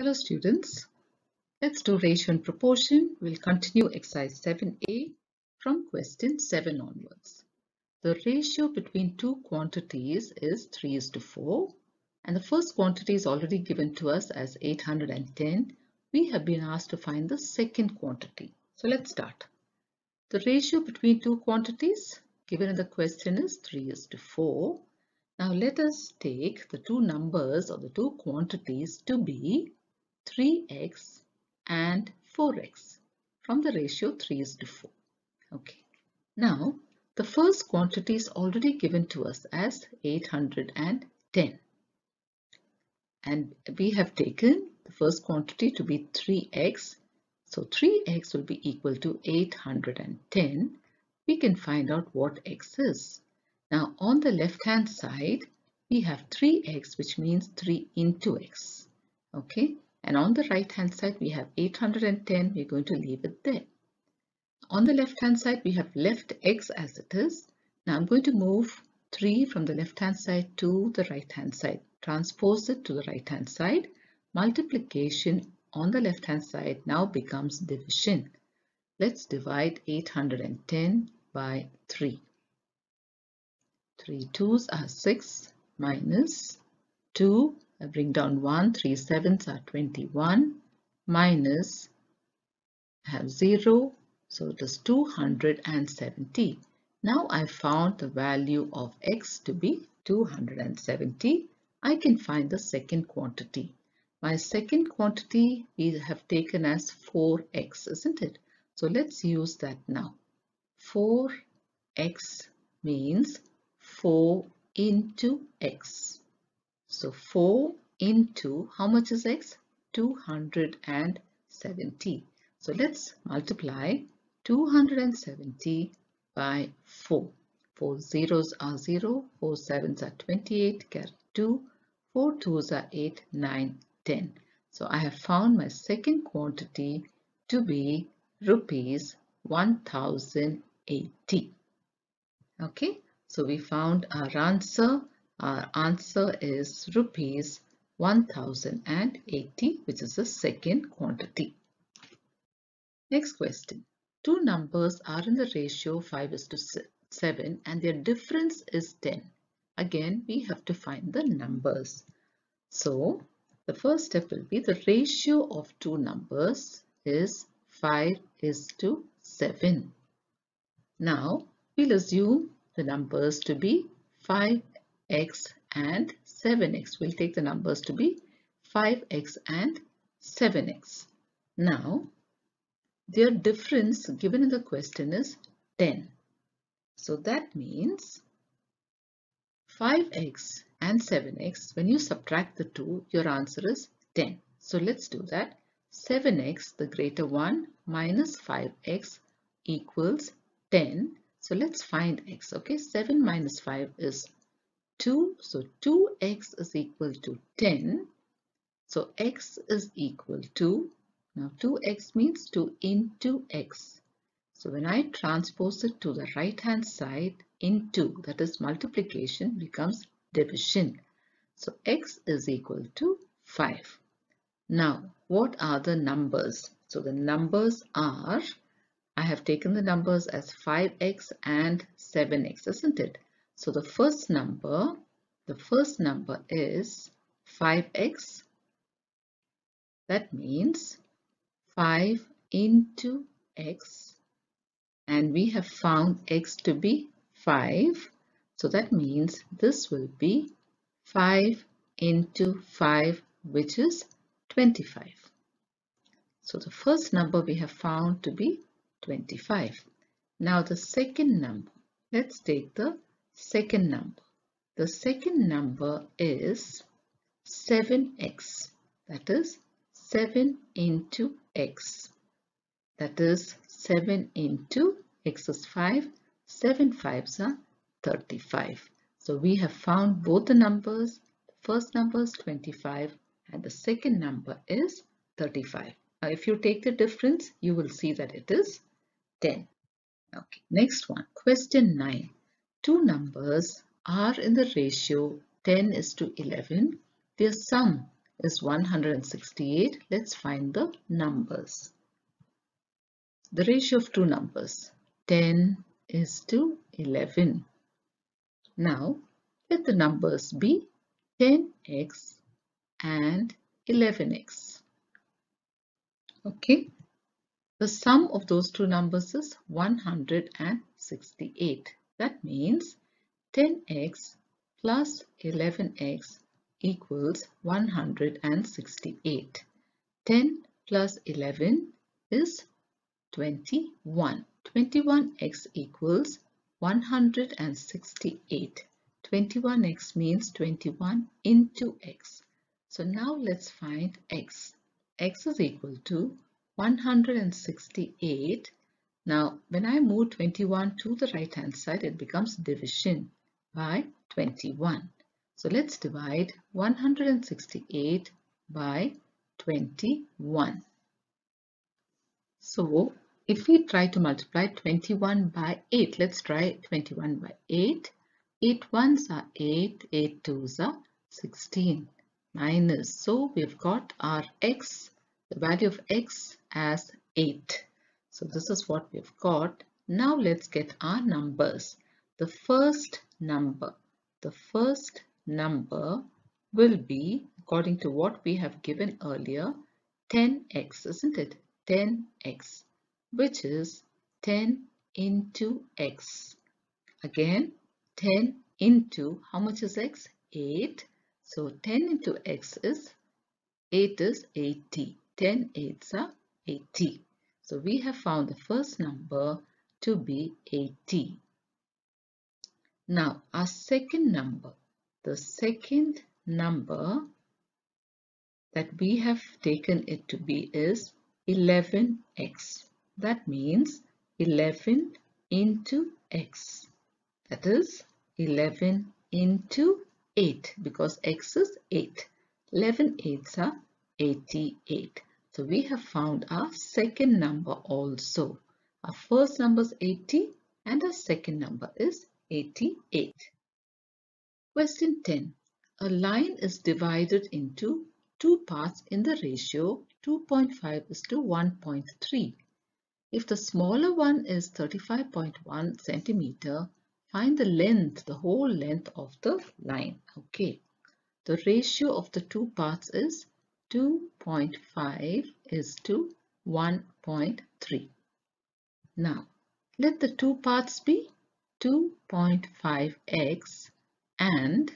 Hello students, let's do ratio and proportion. We'll continue exercise 7a from question 7 onwards. The ratio between two quantities is 3 is to 4 and the first quantity is already given to us as 810. We have been asked to find the second quantity. So let's start. The ratio between two quantities given in the question is 3 is to 4. Now let us take the two numbers or the two quantities to be 3x and 4x from the ratio 3 is to 4. Okay. Now, the first quantity is already given to us as 810. And we have taken the first quantity to be 3x. So 3x will be equal to 810. We can find out what x is. Now on the left hand side, we have 3x which means 3 into x. Okay, and on the right hand side, we have 810. We're going to leave it there. On the left hand side, we have left x as it is. Now I'm going to move 3 from the left hand side to the right hand side. Transpose it to the right hand side. Multiplication on the left hand side now becomes division. Let's divide 810 by 3. 3 2's are 6 minus 2 I bring down 1, 3 sevens are 21 minus I have 0 so it is 270. Now I found the value of x to be 270. I can find the second quantity. My second quantity we have taken as 4x isn't it? So let's use that now. 4x means 4 into x. So 4 into, how much is x? 270. So let's multiply 270 by 4. 4 zeros are 0, 4 sevens are 28, carry 2, 4 twos are 8, 9, 10. So I have found my second quantity to be rupees 1080. Okay, so we found our answer our answer is rupees 1080 which is the second quantity. Next question. Two numbers are in the ratio 5 is to 7 and their difference is 10. Again we have to find the numbers. So the first step will be the ratio of two numbers is 5 is to 7. Now we'll assume the numbers to be 5 x and 7x. We'll take the numbers to be 5x and 7x. Now, their difference given in the question is 10. So that means 5x and 7x, when you subtract the two, your answer is 10. So let's do that. 7x, the greater one, minus 5x equals 10. So let's find x. Okay, 7 minus 5 is 2. So 2x is equal to 10. So x is equal to, now 2x means 2 into x. So when I transpose it to the right hand side into, that is multiplication, becomes division. So x is equal to 5. Now, what are the numbers? So the numbers are, I have taken the numbers as 5x and 7x, isn't it? So the first number, the first number is 5x. That means 5 into x and we have found x to be 5. So that means this will be 5 into 5 which is 25. So the first number we have found to be 25. Now the second number, let's take the second number. The second number is 7x. That is 7 into x. That is 7 into x is 5. 7 5s are 35. So we have found both the numbers. The first number is 25 and the second number is 35. Now if you take the difference, you will see that it is 10. Okay, next one. Question 9 two numbers are in the ratio 10 is to 11, their sum is 168. Let's find the numbers. The ratio of two numbers 10 is to 11. Now let the numbers be 10x and 11x. Okay. The sum of those two numbers is 168. That means 10x plus 11x equals 168. 10 plus 11 is 21. 21x equals 168. 21x means 21 into x. So now let's find x. x is equal to 168. Now when I move 21 to the right hand side it becomes division by 21. So let's divide 168 by 21. So if we try to multiply 21 by 8, let's try 21 by 8. 8 ones are 8, 8 twos are 16 minus. So we've got our x, the value of x as 8. So this is what we've got. Now let's get our numbers. The first number, the first number will be, according to what we have given earlier, 10x, isn't it? 10x, which is 10 into x. Again, 10 into, how much is x? 8. So 10 into x is, 8 is 80. 10 8s are 80. So we have found the first number to be 80. Now our second number, the second number that we have taken it to be is 11x. That means 11 into x. That is 11 into 8 because x is 8. 11 8s are 88. So we have found our second number also. Our first number is 80 and our second number is 88. Question 10. A line is divided into two parts in the ratio 2.5 is to 1.3. If the smaller one is 35.1 centimeter, find the length, the whole length of the line. Okay. The ratio of the two parts is 2.5 is to 1.3. Now, let the two parts be 2.5x and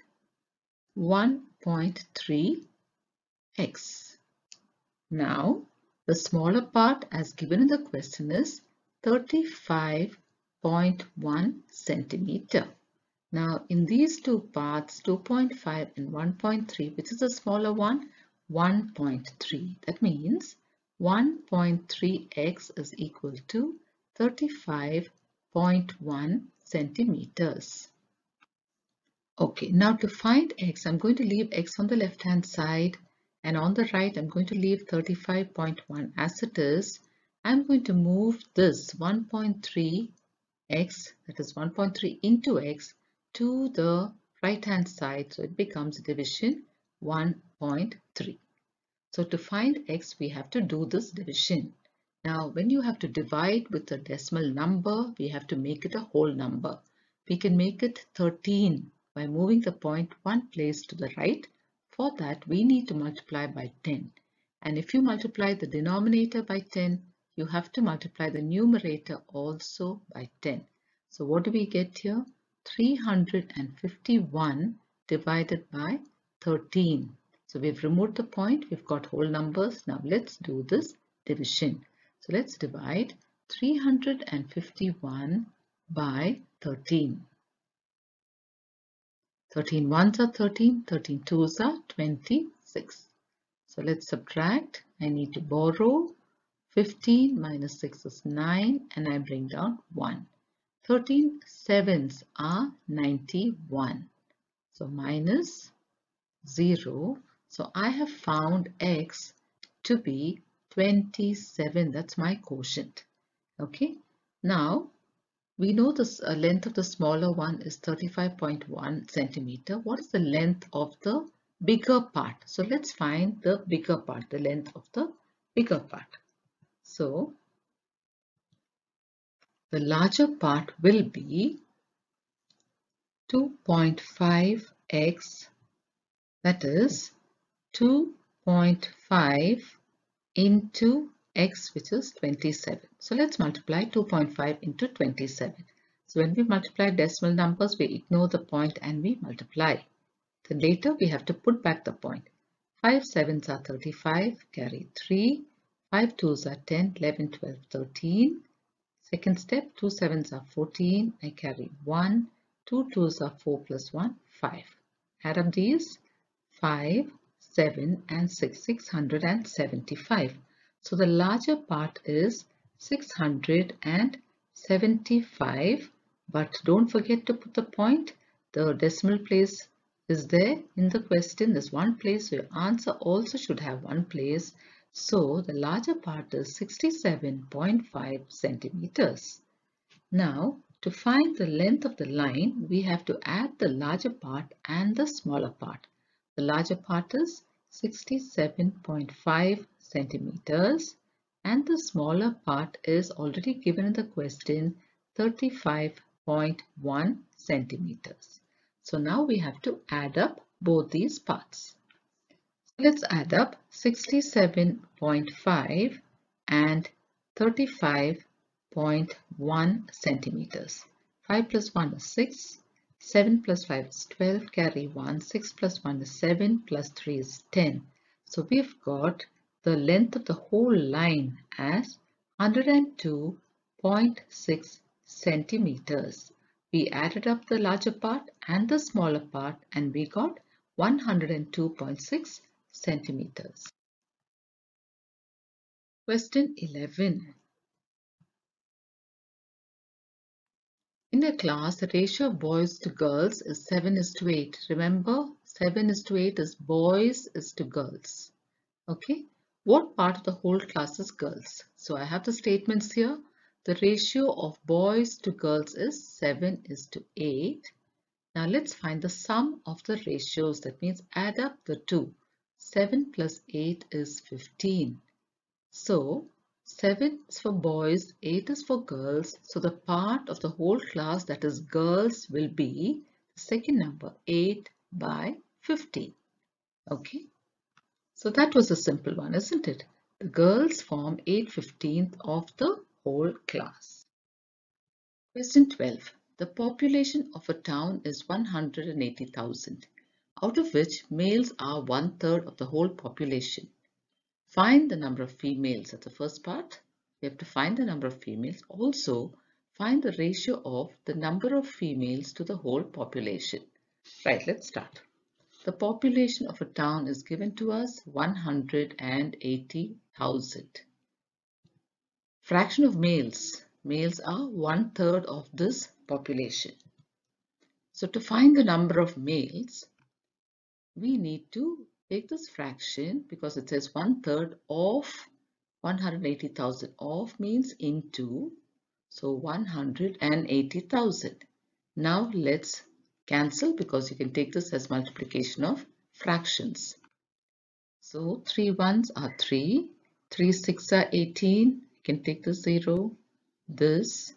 1.3x. Now, the smaller part as given in the question is 35.1 centimeter. Now, in these two parts, 2.5 and 1.3, which is the smaller one? 1.3. That means 1.3x is equal to 35.1 centimeters. Okay, now to find x, I'm going to leave x on the left hand side and on the right I'm going to leave 35.1 as it is. I'm going to move this 1.3x, that is 1.3 into x, to the right hand side. So it becomes division 1.3. So to find x, we have to do this division. Now, when you have to divide with a decimal number, we have to make it a whole number. We can make it 13 by moving the point one place to the right. For that, we need to multiply by 10. And if you multiply the denominator by 10, you have to multiply the numerator also by 10. So what do we get here? 351 divided by 13. So we've removed the point, we've got whole numbers. Now let's do this division. So let's divide 351 by 13. 13 ones are 13, 13 twos are 26. So let's subtract. I need to borrow 15 minus 6 is 9 and I bring down 1. 13 sevens are 91. So minus 0. So I have found x to be 27. That's my quotient. Okay. Now we know the uh, length of the smaller one is 35.1 centimeter. What is the length of the bigger part. So let's find the bigger part, the length of the bigger part. So the larger part will be 2.5x that is 2.5 into x which is 27. So let's multiply 2.5 into 27. So when we multiply decimal numbers we ignore the point and we multiply. Then later we have to put back the point. 5 7s are 35, carry 3, 5 2s are 10, 11, 12, 13. Second step, 2 7s are 14, I carry 1, 2 2s are 4 plus 1, 5. Add up these, 5, 7 and 6, 675. So the larger part is 675 but don't forget to put the point. The decimal place is there in the question. There's one place, so your answer also should have one place. So the larger part is 67.5 centimeters. Now to find the length of the line, we have to add the larger part and the smaller part. The larger part is 67.5 centimeters and the smaller part is already given in the question 35.1 centimeters. So now we have to add up both these parts. Let's add up 67.5 and 35.1 centimeters. 5 plus 1 is 6, 7 plus 5 is 12, carry 1, 6 plus 1 is 7, plus 3 is 10. So we've got the length of the whole line as 102.6 centimeters. We added up the larger part and the smaller part and we got 102.6 centimeters. Question 11. In a class, the ratio of boys to girls is 7 is to 8. Remember, 7 is to 8 is boys is to girls. Okay. What part of the whole class is girls? So I have the statements here. The ratio of boys to girls is 7 is to 8. Now let's find the sum of the ratios. That means add up the two. 7 plus 8 is 15. So 7 is for boys, 8 is for girls. So the part of the whole class that is girls will be the second number 8 by 15. Okay. So that was a simple one, isn't it? The girls form 8 15th of the whole class. Question 12. The population of a town is 180,000, out of which males are one third of the whole population. Find the number of females at the first part. We have to find the number of females. Also, find the ratio of the number of females to the whole population. Right, let's start. The population of a town is given to us 180,000. Fraction of males. Males are one third of this population. So to find the number of males, we need to take this fraction because it says one third of 180,000 of means into so 180,000. Now let's cancel because you can take this as multiplication of fractions. So 3 ones are 3, 3 6 are 18, you can take the 0, this,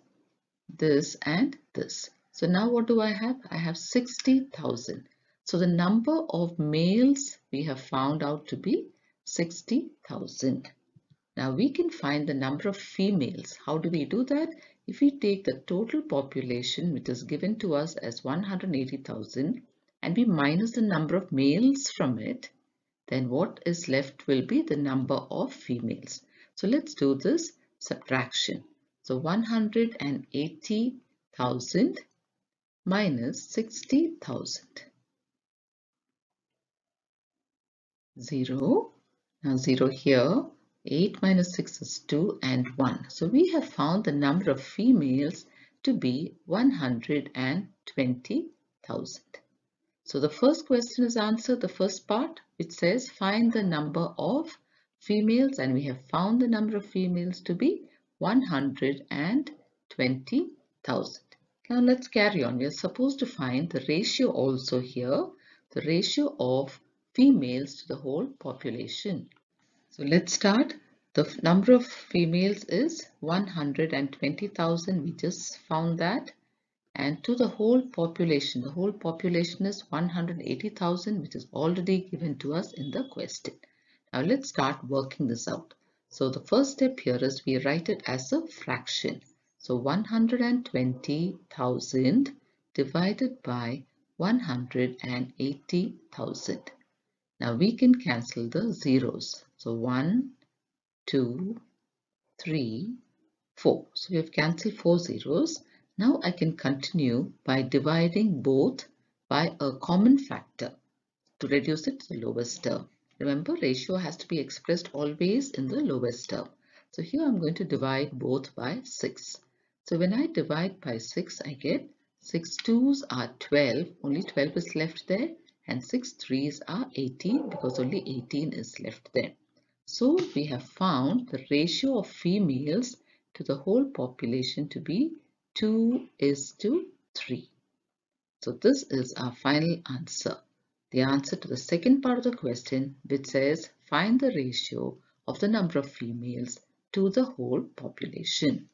this and this. So now what do I have? I have 60,000. So the number of males we have found out to be 60,000. Now we can find the number of females. How do we do that? If we take the total population which is given to us as 180,000 and we minus the number of males from it, then what is left will be the number of females. So let's do this subtraction. So 180,000 minus 60,000. 0. Now 0 here. 8 minus 6 is 2 and 1. So we have found the number of females to be 120,000. So the first question is answered, the first part, which says find the number of females and we have found the number of females to be 120,000. Now let's carry on. We are supposed to find the ratio also here. The ratio of females to the whole population. So let's start. The number of females is 120,000. We just found that. And to the whole population, the whole population is 180,000 which is already given to us in the question. Now let's start working this out. So the first step here is we write it as a fraction. So 120,000 divided by 180,000. Now we can cancel the zeros. So 1, 2, 3, 4. So we have cancelled 4 zeros. Now I can continue by dividing both by a common factor to reduce it to the lowest term. Remember ratio has to be expressed always in the lowest term. So here I'm going to divide both by 6. So when I divide by 6 I get 6 2's are 12, only 12 is left there and 6 3's are 18 because only 18 is left there. So we have found the ratio of females to the whole population to be 2 is to 3. So this is our final answer. The answer to the second part of the question which says find the ratio of the number of females to the whole population.